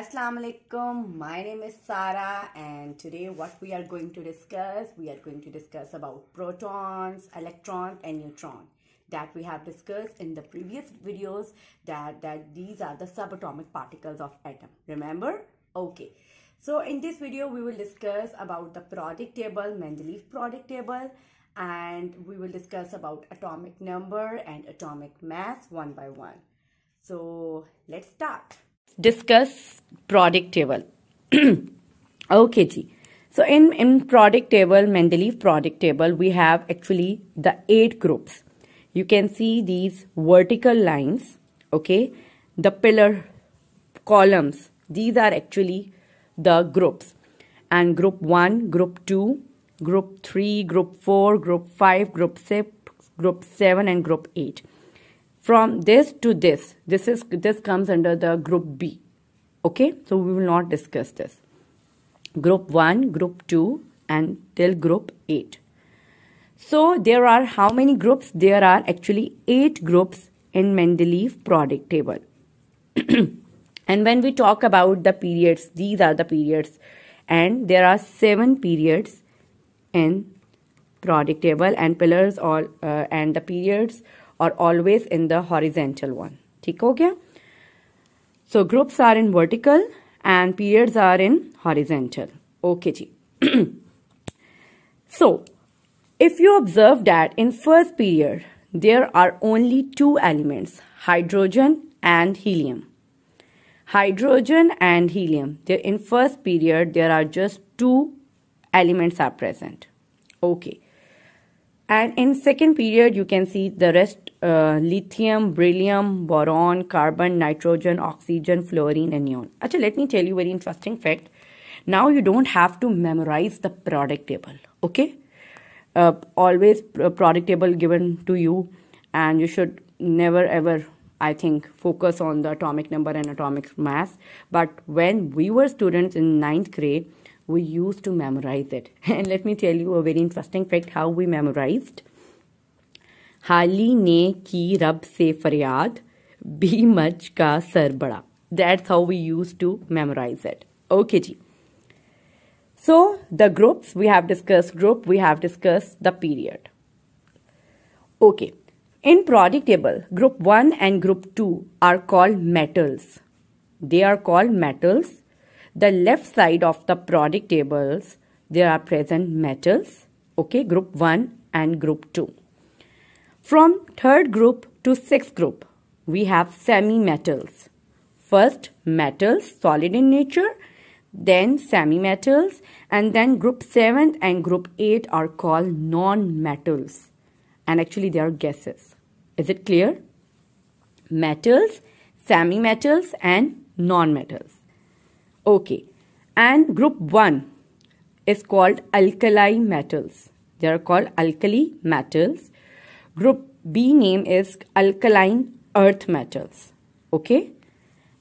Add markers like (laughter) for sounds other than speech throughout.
Assalamu alaikum. My name is Sara and today what we are going to discuss, we are going to discuss about protons, electrons and neutrons that we have discussed in the previous videos that, that these are the subatomic particles of atom. Remember? Okay. So in this video we will discuss about the periodic table, Mendeleev periodic table and we will discuss about atomic number and atomic mass one by one. So let's start discuss periodic table. (clears throat) okay, ji. So in, in periodic table, Mendeleev periodic table, we have actually the eight groups. You can see these vertical lines, okay? The pillar columns, these are actually the groups. And group 1, group 2, group 3, group 4, group 5, group 6, group 7 and group 8 from this to this. This is this comes under the group b. Okay? So we will not discuss this. Group 1 group 2 and till group 8 so there are how many groups? There are actually 8 groups in mendeleev periodic table. (clears throat) And when we talk about the periods these are the periods. And there are 7 periods in periodic table and pillars all uh, and the periods or always in the horizontal one. ठीक हो गया? So groups are in vertical and periods are in horizontal. Okay ji. (clears throat) so if you observe that in first period there are only two elements hydrogen and helium. Hydrogen and helium. There in first period there are just two elements are present. Okay. And in second period, you can see the rest, uh, lithium, beryllium, boron, carbon, nitrogen, oxygen, fluorine, and neon. Actually, let me tell you a very interesting fact. Now you don't have to memorize the periodic table, okay? Uh, always periodic table given to you and you should never ever I think focus on the atomic number and atomic mass. But when we were students in ninth grade, we used to memorize it. (laughs) And let me tell you a very interesting fact how we memorized. हाली ने की रब से फरियाद, भी much का sir बड़ा। That's how we use to memorise it okay ji. So the groups we have discuss group we have discuss the period okay in periodic table group one and group two are called metals they are called metals the left side of the periodic tables there are present metals okay group one and group two From third group to sixth group, we have semi-metals. First, metals, solid in nature, then semi-metals, and then group 7 and group 8 are called non-metals. And actually they are gases. Is it clear? Metals, semi-metals and non-metals. Okay. And group 1 is called alkali metals. They are called alkali metals. Group B name is alkaline earth metals. Okay.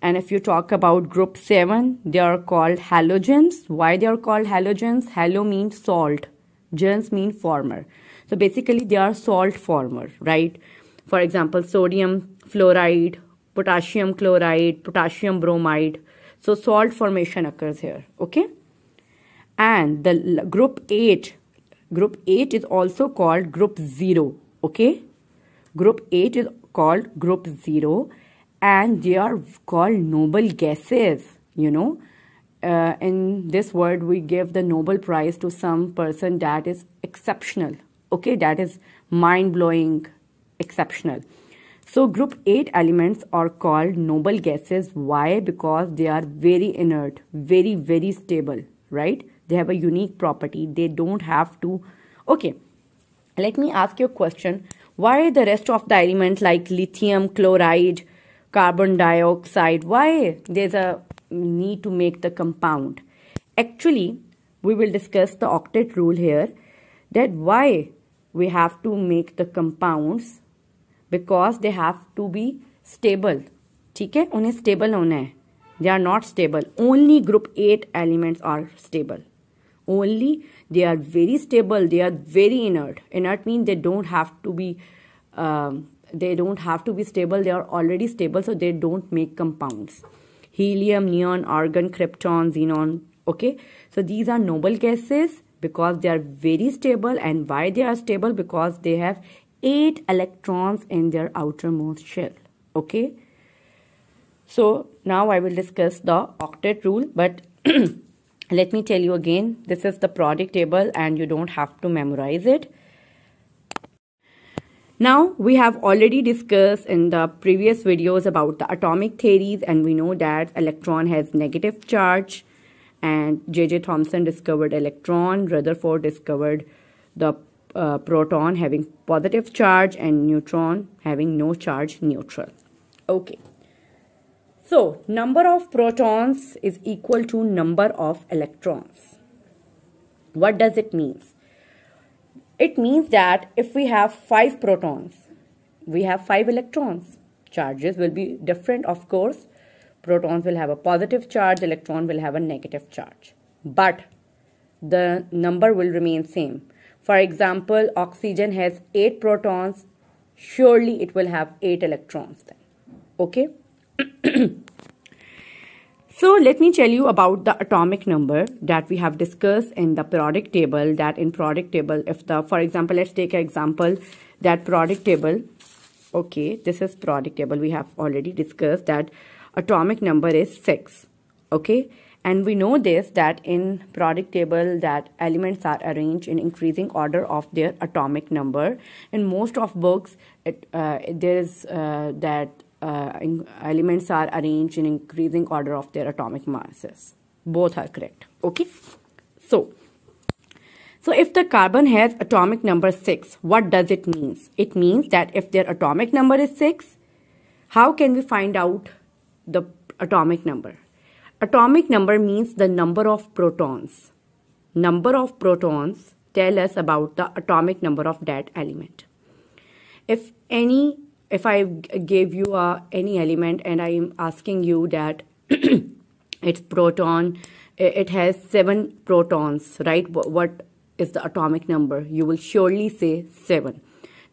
And if you talk about group 7, they are called halogens. Why they are called halogens? Halo means salt. Gens mean former. So basically they are salt former, right? For example, sodium fluoride, potassium chloride, potassium bromide, so salt formation occurs here. Okay. And the group 8, group 8 is also called group 0. Okay. Group 8 is called group 0 and they are called noble gases. You know, uh, in this word we give the Nobel Prize to some person that is exceptional. Okay, that is mind-blowing, exceptional. So group 8 elements are called noble gases. Why? Because they are very inert, very, very stable, right? They have a unique property. They don't have to... Okay, let me ask you a question. Why the rest of the elements like lithium, chloride, carbon dioxide, why there's a need to make the compound? Actually, we will discuss the octet rule here that why we have to make the compounds because they have to be stable ठीक है उन्हें stable होना है they are not stable only group at elements are stable only they are very stable they are very inert inert means they don't have to be um, they don't have to be stable they are already stable so they don't make compounds helium, neon, argon, krypton, xenon. Okay, so these are noble gases because they are very stable and why they are stable because they have 8 electrons in their outermost shell. Okay, so now I will discuss the octet rule but (clears throat) let me tell you again this is the periodic table and you don't have to memorize it now we have already discussed in the previous videos about the atomic theories and we know that electron has negative charge and J.J. Thomson discovered electron, Rutherford discovered the uh, proton having positive charge and neutron having no charge neutral. Okay. So number of protons is equal to number of electrons. What does it mean? It means that if we have 5 protons, we have 5 electrons. Charges will be different of course. Protons will have a positive charge, electron will have a negative charge. But the number will remain same. For example, oxygen has 8 protons, surely it will have 8 electrons then. Okay? So let me tell you about the atomic number that we have discussed in the periodic table that in periodic table if the for example let's take an example that periodic table okay this is periodic table we have already discussed that atomic number is 6 okay? And we know this that in periodic table that elements are arranged in increasing order of their atomic number. In most of books it, uh, there is uh, that uh, elements are arranged in increasing order of their atomic masses. Both are correct. Okay. So, so if the carbon has atomic number 6, what does it mean? It means that if their atomic number is 6, how can we find out the atomic number? Atomic number means the number of protons. Number of protons tell us about the atomic number of that element. If any if I gave you uh, any element and I am asking you that (clears throat) its proton, it has seven protons, right? What is the atomic number? You will surely say seven.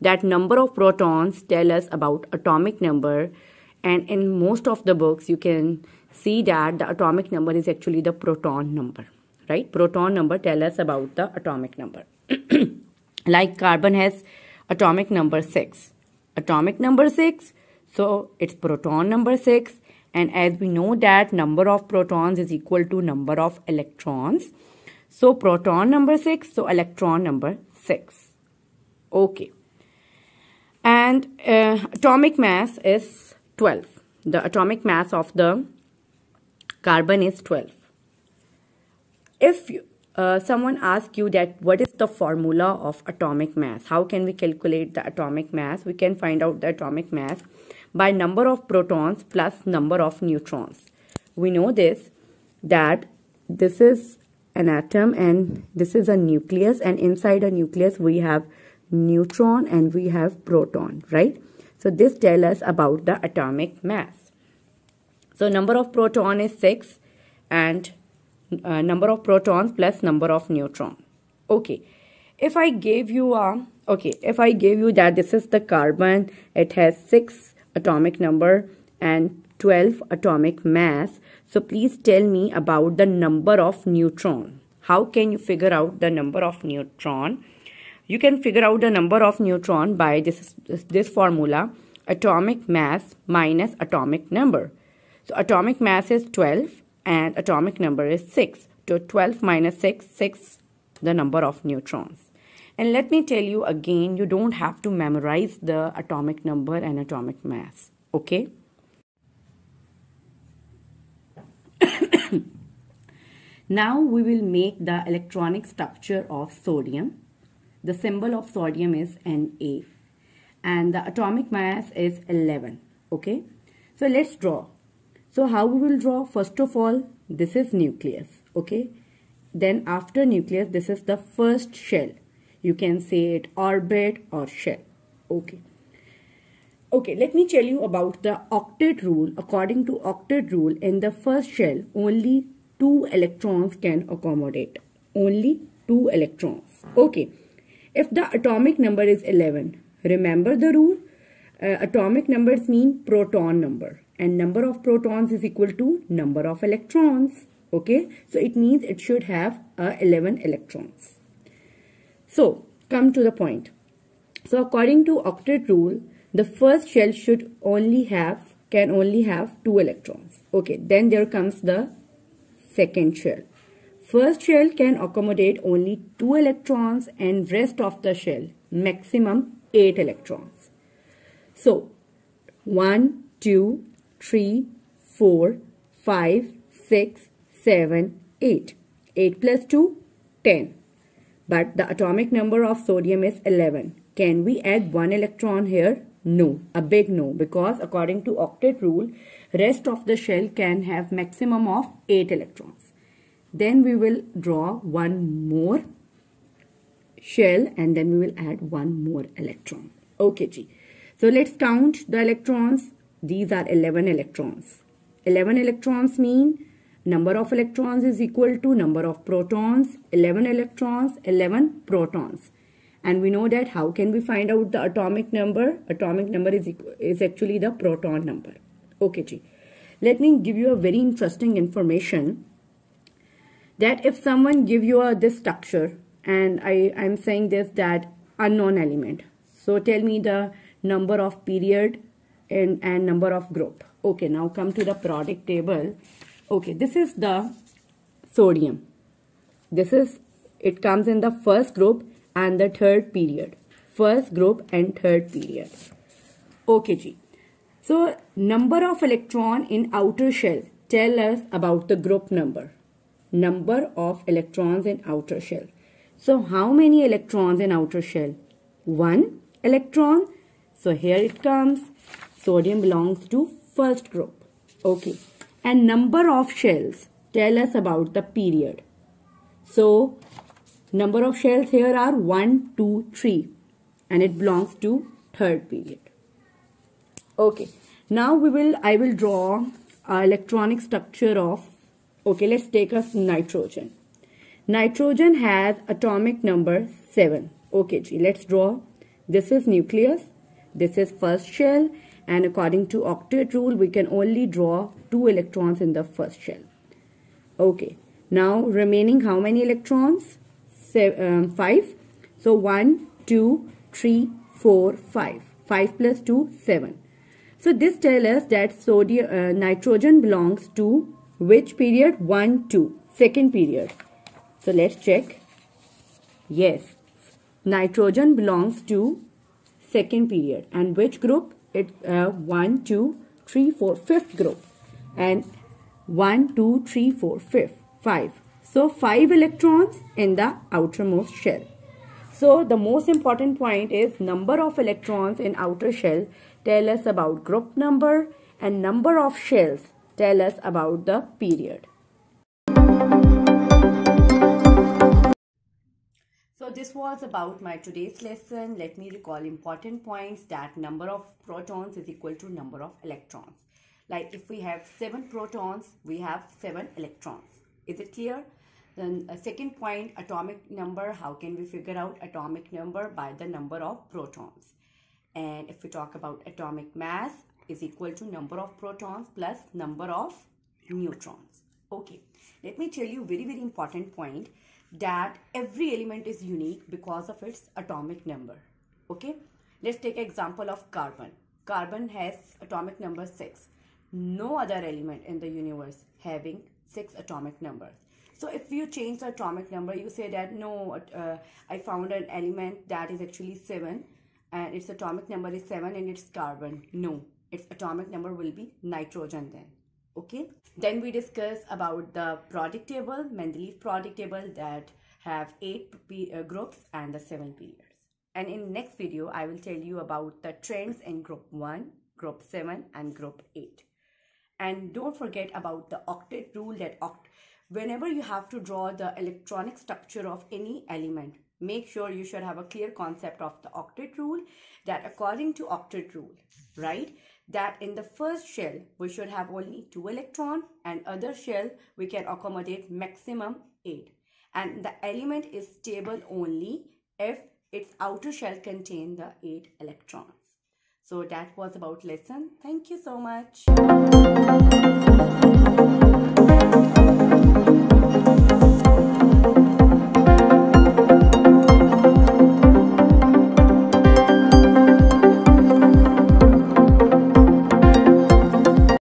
That number of protons tell us about atomic number and in most of the books you can see that the atomic number is actually the proton number, right? Proton number tell us about the atomic number. (clears throat) like carbon has atomic number 6 atomic number 6 so it's proton number 6 and as we know that number of protons is equal to number of electrons. So proton number 6 so electron number 6 okay. And uh, atomic mass is 12 the atomic mass of the carbon is 12 if you, uh, someone asks you that what is the formula of atomic mass? How can we calculate the atomic mass? We can find out the atomic mass by number of protons plus number of neutrons. We know this that this is an atom and this is a nucleus and inside a nucleus we have neutron and we have proton right? So this tell us about the atomic mass. So number of proton is 6 and uh, number of protons plus number of neutron. Okay. If i gave you a okay if i gave you that this is the carbon it has 6 atomic number and 12 atomic mass so please tell me about the number of neutron. How can you figure out the number of neutron? You can figure out the number of neutron by this this formula atomic mass minus atomic number. So atomic mass is 12 and atomic number is 6. So 12 minus 6, 6 the number of neutrons. And let me tell you again, you don't have to memorize the atomic number and atomic mass. Okay? (coughs) now we will make the electronic structure of sodium. The symbol of sodium is Na and the atomic mass is 11. Okay? So let's draw. So how we will draw? First of all, this is nucleus. Okay. Then after nucleus, this is the first shell. You can say it orbit or shell. Okay. Okay, let me tell you about the octet rule. According to octet rule, in the first shell, only two electrons can accommodate. Only two electrons. Okay. If the atomic number is 11, remember the rule? Uh, atomic numbers mean proton number and number of protons is equal to number of electrons. Okay, so it means it should have uh, 11 electrons. So come to the point. So according to octet rule, the first shell should only have, can only have two electrons. Okay, then there comes the second shell. First shell can accommodate only two electrons and rest of the shell maximum eight electrons. So one, two, three, four, five, six, seven, eight. 8 plus 2, 10. But the atomic number of sodium is 11. Can we add one electron here? No, a big no because according to octet rule, rest of the shell can have maximum of 8 electrons. Then we will draw one more shell and then we will add one more electron. Okay, G. So let's count the electrons. These are 11 electrons. 11 electrons mean number of electrons is equal to number of protons. 11 electrons, 11 protons. And we know that how can we find out the atomic number? Atomic number is is actually the proton number. Okay let me give you a very interesting information that if someone give you a this structure and I I'm saying this that unknown element. So tell me the number of period and, and number of group okay now come to the periodic table okay this is the sodium this is it comes in the first group and the third period. First group and third period. Okay, G. So, number of electron in outer shell tell us about the group number. Number of electrons in outer shell. So, how many electrons in outer shell? One electron. So, here it comes. Sodium belongs to first group. Okay. And number of shells tell us about the period. So, Number of shells here are 1, 2, 3 and it belongs to third period. Okay, now we will, I will draw electronic structure of, okay, let's take us nitrogen. Nitrogen has atomic number 7. Okay, let's draw. This is nucleus, this is first shell and according to octet rule, we can only draw two electrons in the first shell. Okay, now remaining how many electrons? um, 5. So 1, 2, 3, 4, 5. 5 plus 2, 7. So this tells us that sodium, uh, nitrogen belongs to which period? 1, 2. Second period. So let's check. Yes. Nitrogen belongs to second period. And which group? It uh, 1, 2, 3, 4, fifth group. And 1, 2, 3, 4, fifth, 5. So 5 electrons in the outermost shell. So the most important point is number of electrons in outer shell tell us about group number and number of shells tell us about the period. This was about my today's lesson. Let me recall important points that number of protons is equal to number of electrons. Like if we have 7 protons, we have 7 electrons. Is it clear? Then a second point, atomic number. How can we figure out atomic number? By the number of protons. And if we talk about atomic mass is equal to number of protons plus number of neutrons. Okay, let me tell you very, very important point that every element is unique because of its atomic number. Okay, let's take example of carbon. Carbon has atomic number 6. No other element in the universe having 6 atomic numbers. So if you change the atomic number, you say that no, uh, I found an element that is actually 7 and its atomic number is 7 and it's carbon. No, its atomic number will be nitrogen then. Okay. Then we discuss about the periodic table, Mendeleev periodic table that have 8 uh, groups and the 7 periods. And in next video, I will tell you about the trends in group 1, group 7 and group 8. And don't forget about the octet rule that oct whenever you have to draw the electronic structure of any element, make sure you should have a clear concept of the octet rule that according to octet rule, right, that in the first shell, we should have only two electron and other shell, we can accommodate maximum eight. And the element is stable only if its outer shell contain the eight electrons. So that was about lesson. Thank you so much.